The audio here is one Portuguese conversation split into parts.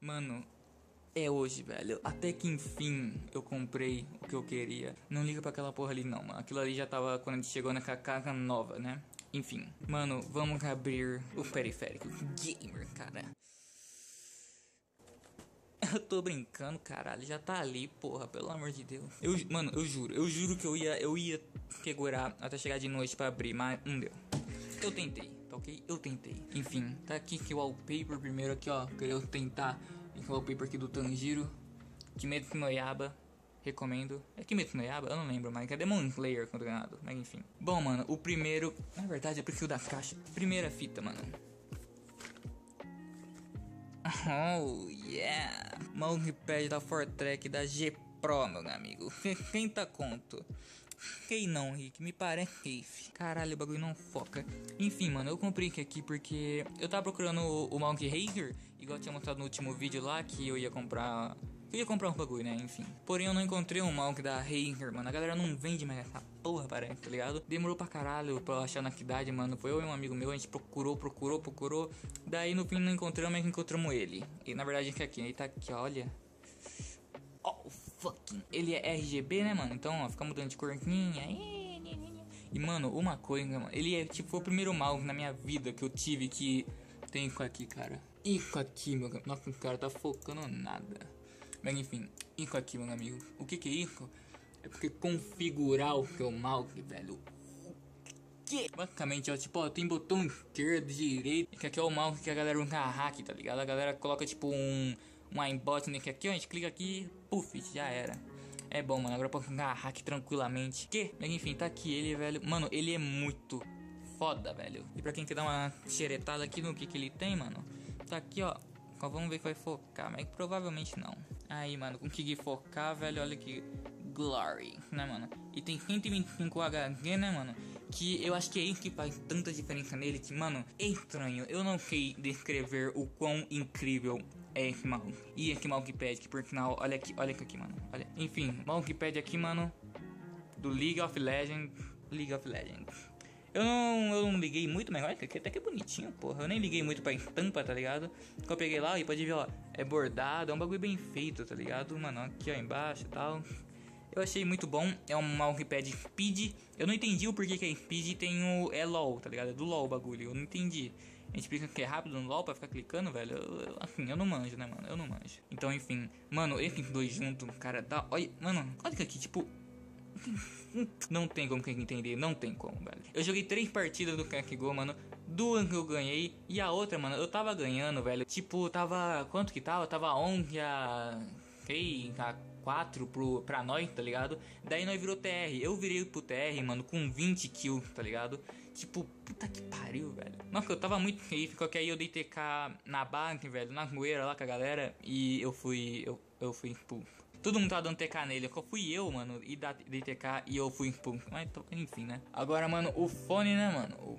Mano, é hoje, velho. Até que enfim eu comprei o que eu queria. Não liga pra aquela porra ali, não, mano. Aquilo ali já tava quando a gente chegou na casa nova, né? Enfim, mano, vamos abrir o periférico gamer, cara. Eu tô brincando, caralho. Já tá ali, porra, pelo amor de Deus. Eu, mano, eu juro, eu juro que eu ia, eu ia segurar até chegar de noite pra abrir, mas não deu. Eu tentei, ok? Eu tentei. Enfim, tá aqui que o wallpaper primeiro aqui, ó. Queria tentar o wallpaper aqui do Tanjiro. Kimetsu no Yaba. Recomendo. É Kimetsu no Yaba? Eu não lembro, mas é Demon Slayer quando ganhado. Mas enfim. Bom, mano, o primeiro... Na verdade, é porque o da caixa. Primeira fita, mano. Oh, yeah. Mousepad da Fortrek da G Pro, meu amigo. Quem tá conto? Quem não, Rick? Me parece. Caralho, o bagulho não foca. Enfim, mano, eu comprei aqui porque eu tava procurando o, o Hager, igual eu tinha mostrado no último vídeo lá, que eu ia comprar. Eu ia comprar um bagulho, né? Enfim. Porém, eu não encontrei um Monk da Hager, mano. A galera não vende mais essa porra, parece, tá ligado? Demorou pra caralho pra eu achar na cidade, mano. Foi eu e um amigo meu, a gente procurou, procurou, procurou. Daí no fim não encontramos, mas encontramos ele. E na verdade, aqui, ele tá aqui, olha. Ele é RGB, né, mano? Então, ó, fica mudando de corzinha. E, mano, uma coisa, mano. Ele é, tipo, o primeiro mal na minha vida que eu tive que tem isso aqui, cara. Isso aqui, meu Nossa, o cara tá focando nada. Mas, enfim, isso aqui, meu amigo. O que que é isso? É porque configurar o seu mouse, velho. Que? Basicamente, ó, tipo, ó, tem botão esquerdo, direito. Que aqui é o mouse que a galera usa hack, tá ligado? A galera coloca, tipo, um um aimbot nick aqui, ó, a gente clica aqui, puff, já era. É bom, mano, agora eu posso jogar hack tranquilamente. Que? Mas enfim, tá aqui ele, velho. Mano, ele é muito foda, velho. E pra quem quer dar uma xeretada aqui no que que ele tem, mano, tá aqui, ó. Vamos ver que vai focar, mas provavelmente não. Aí, mano, consegui focar, velho, olha que glory, né, mano? E tem 125 HD, né, mano? Que eu acho que é isso que faz tanta diferença nele, que, mano, é estranho. Eu não sei descrever o quão incrível é esse mouse. E esse mousepad, que por sinal, olha aqui, olha aqui, mano. Olha. Enfim, mousepad aqui, mano. Do League of Legends. League of Legends. Eu não, eu não liguei muito, mas olha que até que é bonitinho, porra. Eu nem liguei muito pra estampa, tá ligado? Quando eu peguei lá, e pode ver, ó, é bordado, é um bagulho bem feito, tá ligado? Mano, aqui ó, embaixo e tal. Eu achei muito bom, é um mousepad Speed. Eu não entendi o porquê que é Speed tem o. É LOL, tá ligado? É do LOL o bagulho, eu não entendi. A gente pensa que é rápido no LOL pra ficar clicando, velho. Eu, assim, eu não manjo, né, mano? Eu não manjo. Então, enfim. Mano, esses dois juntos, cara, dá. Olha, mano, olha aqui, tipo. Não tem como quem entender, não tem como, velho. Eu joguei três partidas do CSGO, mano. Duas eu ganhei. E a outra, mano, eu tava ganhando, velho. Tipo, tava. Quanto que tava? Tava 11 a. Sei, a 4 pro, pra nós, tá ligado? Daí nós virou TR. Eu virei pro TR, mano, com 20 kills, tá ligado? Tipo, puta que pariu, velho. Nossa, eu tava muito safe, que aí eu dei TK na base, velho, na goeira lá com a galera. E eu fui. Eu, eu fui expulso. Todo mundo tava dando TK nele, só fui eu, mano, e dei TK e eu fui expulso. Mas enfim, né? Agora, mano, o fone, né, mano? O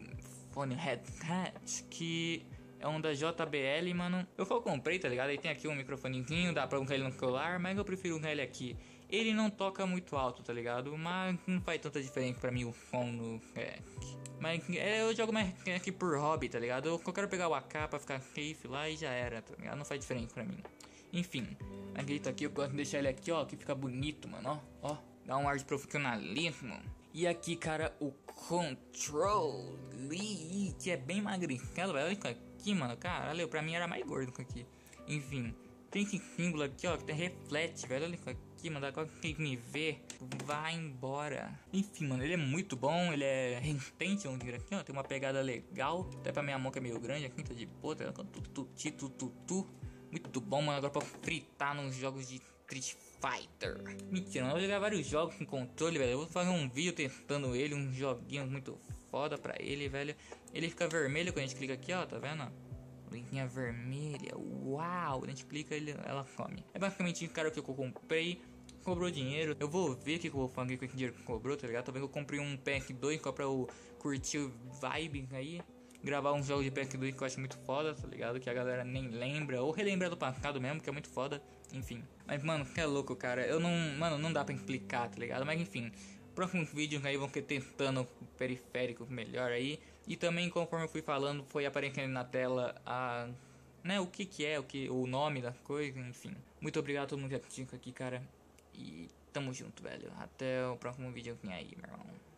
fone headset que é um da JBL, mano. Eu só comprei, tá ligado? Aí tem aqui um microfonezinho, dá pra usar ele no celular, mas eu prefiro usar ele aqui. Ele não toca muito alto, tá ligado? Mas não faz tanta diferença pra mim o som no é. Mas é, eu jogo mais aqui por hobby, tá ligado? Eu só quero pegar o AK pra ficar safe lá e já era, tá ligado? Não faz diferença pra mim. Enfim, aquele aqui eu gosto de deixar ele aqui, ó, que fica bonito, mano, ó, ó. Dá um ar de profissionalismo. E aqui, cara, o Control que é bem magrinho. Olha aqui, mano. Caralho, pra mim era mais gordo que aqui. Enfim, tem esse símbolo aqui, ó, que tem reflete, velho. Olha isso aqui, mano. Agora quem me vê, vai embora. Enfim, mano, ele é muito bom. Ele é resistente, vamos dizer aqui, ó. Tem uma pegada legal. Até pra minha mão que é meio grande aqui, tá de boa. Tá tu, tu, tu, tu, tu. Muito bom, mano. Agora pra fritar nos jogos de Street Fighter. Mentira, eu vou jogar vários jogos com controle, velho. Eu vou fazer um vídeo testando ele, um joguinho muito foda pra ele, velho. Ele fica vermelho quando a gente clica aqui, ó, tá vendo? Linha vermelha, uau! Quando a gente clica, ele, ela some. É basicamente o cara que eu comprei cobrou dinheiro. Eu vou ver o que eu vou fazer com esse dinheiro que cobrou, tá ligado? Também eu comprei um pack 2 só pra eu curtir o vibe aí gravar um jogo de PS2 que eu acho muito foda, tá ligado? Que a galera nem lembra, ou relembra do passado mesmo, que é muito foda, enfim. Mas, mano, que é louco, cara. Eu não. Mano, não dá pra explicar, tá ligado? Mas enfim. Próximos vídeos aí vão ter testando o periférico melhor aí. E também, conforme eu fui falando, foi aparecendo na tela a né, o que que é, o que o nome da coisa, enfim. Muito obrigado a todo mundo que assistiu aqui, cara. E tamo junto, velho. Até o próximo vídeo aí, meu irmão.